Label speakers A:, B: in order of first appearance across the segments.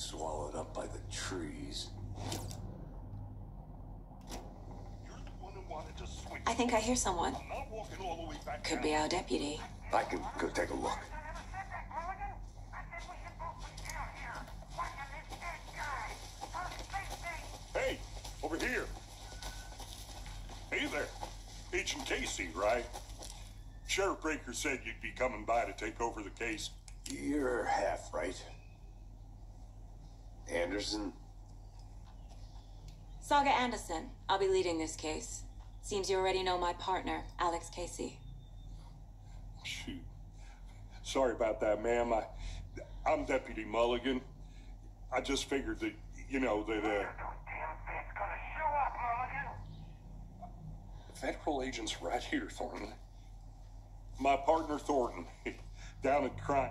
A: swallowed up by the trees.
B: You're the one who wanted to swing.
C: I think I hear someone.
B: I'm not walking all the way back
C: Could
B: down.
C: be our deputy.
A: I can go take a look.
B: Hey, over here. Hey there. Agent Casey, right? Sheriff Breaker said you'd be coming by to take over the case.
A: You're half right. Anderson?
C: Saga Anderson. I'll be leading this case. Seems you already know my partner, Alex Casey.
B: Shoot. Sorry about that, ma'am. I, I'm Deputy Mulligan. I just figured that, you know, that, uh... The federal agent's right here, Thornton. My partner, Thornton, down at crime.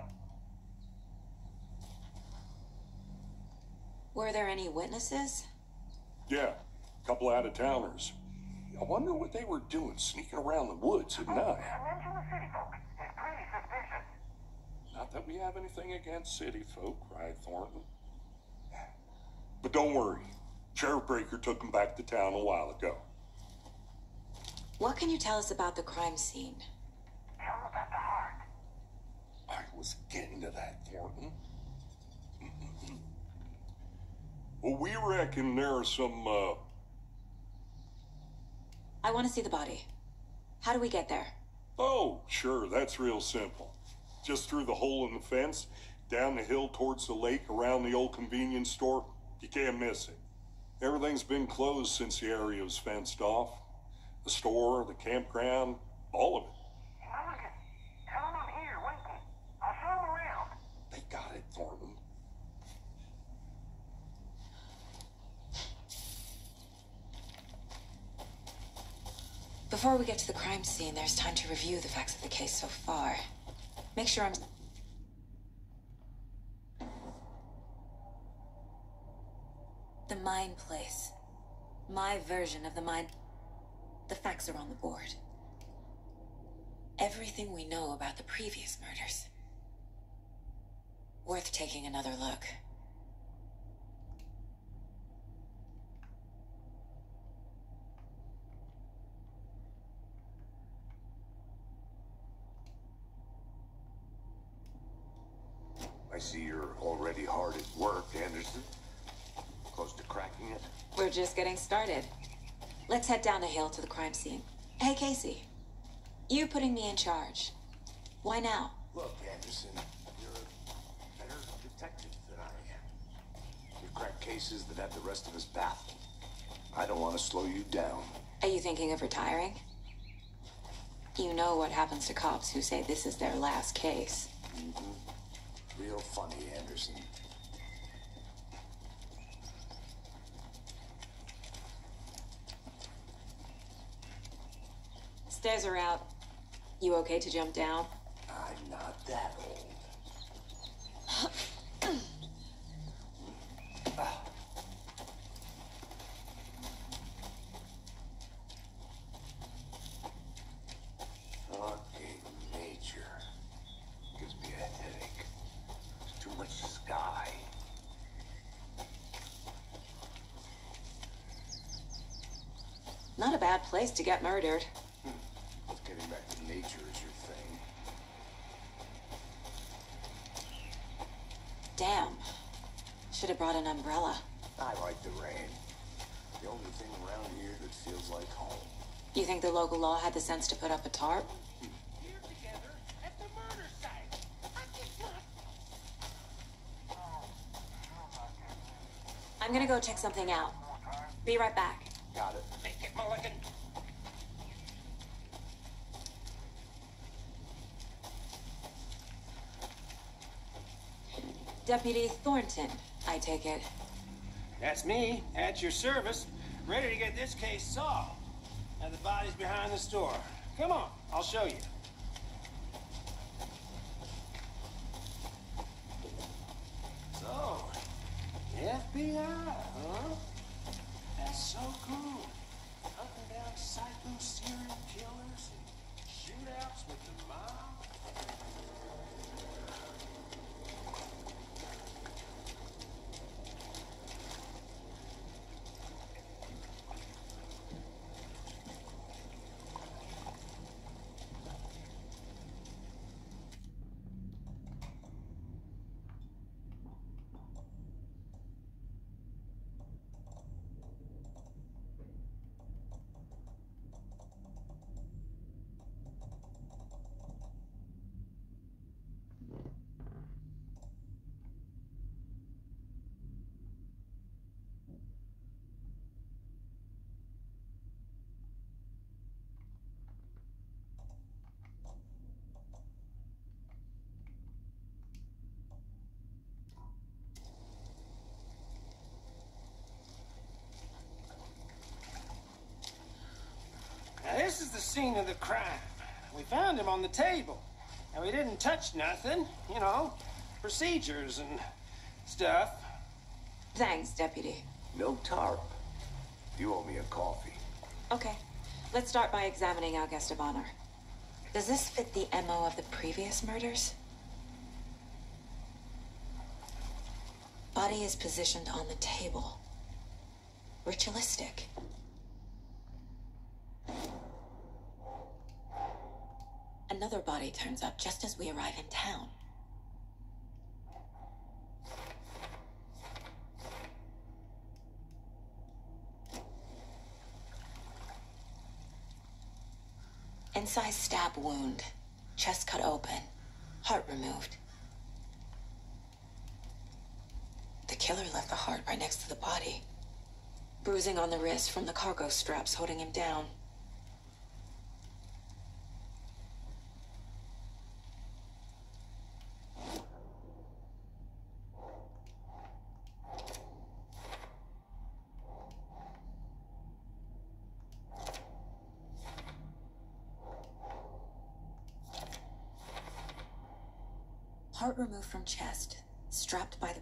C: Were there any witnesses?
B: Yeah, a couple out-of-towners. I wonder what they were doing, sneaking around the woods at night. Not that we have anything against city folk, right, Thornton? But don't worry. Sheriff Breaker took them back to town a while ago.
C: What can you tell us about the crime scene? Tell about the heart.
B: I was getting to that, Thornton. well, we reckon there are some, uh,
C: I want to see the body. How do we get there?
B: Oh, sure, that's real simple. Just through the hole in the fence, down the hill towards the lake, around the old convenience store. You can't miss it. Everything's been closed since the area was fenced off. The store, the campground, all of it.
D: Mulligan, tell him I'm here waiting. I'll show him around.
B: They got it, Thornton.
C: Before we get to the crime scene, there's time to review the facts of the case so far. Make sure I'm. The mine place. My version of the mine. The facts are on the board. Everything we know about the previous murders. Worth taking another look.
A: I see you're already hard at work, Anderson. Close to cracking it.
C: We're just getting started. Let's head down the hill to the crime scene. Hey, Casey. You putting me in charge. Why now?
A: Look, Anderson, you're a better detective than I am. You crack cases that have the rest of us baffled. I don't want to slow you down.
C: Are you thinking of retiring? You know what happens to cops who say this is their last case. Mm-hmm.
A: Real funny, Anderson.
C: Stairs are out. You okay to jump down?
A: I'm not that old. Fucking nature. Gives me a headache. Too much sky.
C: Not a bad place to get murdered.
A: If getting back to nature is your thing.
C: Damn. Should have brought an umbrella.
A: I like the rain. The only thing around here that feels like home.
C: You think the local law had the sense to put up a tarp?
D: Here together at the murder site.
C: I'm gonna go check something out. Be right back.
A: Got it.
D: Make it, Mulligan.
C: Deputy Thornton, I take it.
E: That's me, at your service, ready to get this case solved. Now the body's behind the store. Come on, I'll show you. So, FBI, huh? That's so cool. Hunting down psycho serial killers and shootouts with the mob. this is the scene of the crime. We found him on the table. And we didn't touch nothing, you know, procedures and stuff.
C: Thanks, Deputy.
A: No tarp. You owe me a coffee.
C: Okay, let's start by examining our guest of honor. Does this fit the MO of the previous murders? Body is positioned on the table. Ritualistic. Another body turns up just as we arrive in town. Incised stab wound. Chest cut open. Heart removed. The killer left the heart right next to the body. Bruising on the wrist from the cargo straps holding him down. Removed from chest, strapped by the.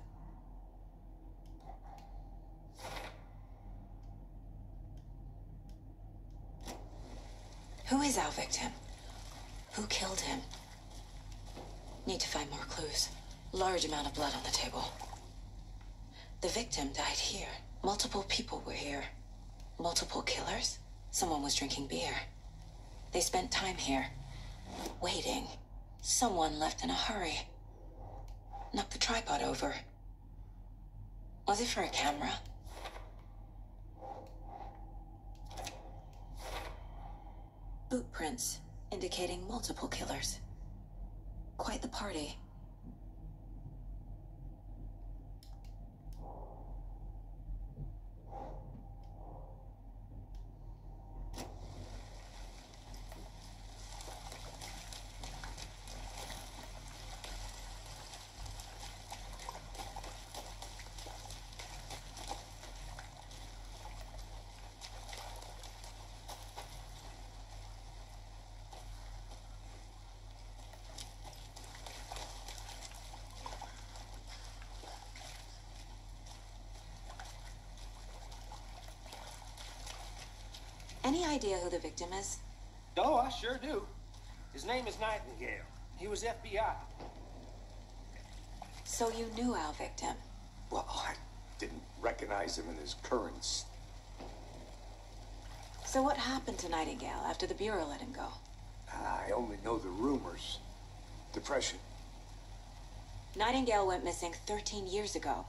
C: Who is our victim? Who killed him? Need to find more clues. Large amount of blood on the table. The victim died here. Multiple people were here. Multiple killers? Someone was drinking beer. They spent time here. Waiting. Someone left in a hurry. Knocked the tripod over. Was it for a camera? Boot prints indicating multiple killers. Quite the party. Any idea who the victim is?
E: Oh, I sure do. His name is Nightingale. He was FBI.
C: So you knew our victim.
A: Well, I didn't recognize him in his current.
C: So what happened to Nightingale after the Bureau let him go?
A: I only know the rumors. Depression.
C: Nightingale went missing 13 years ago.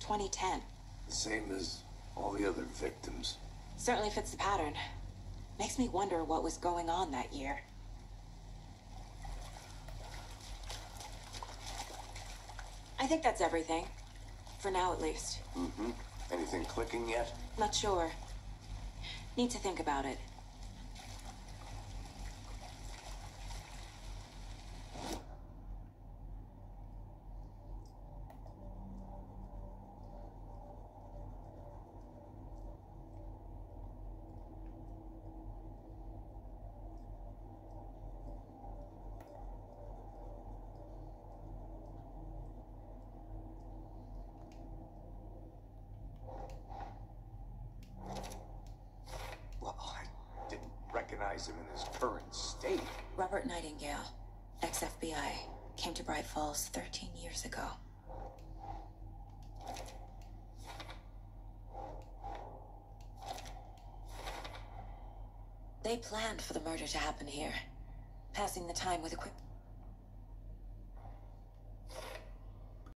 C: 2010.
A: The same as all the other victims.
C: Certainly fits the pattern. Makes me wonder what was going on that year. I think that's everything. For now, at least.
A: Mm-hmm. Anything clicking yet?
C: Not sure. Need to think about it.
A: Well, I didn't recognize him in his current state.
C: Robert Nightingale, ex-FBI, came to Bright Falls 13 years ago. They planned for the murder to happen here, passing the time with equip.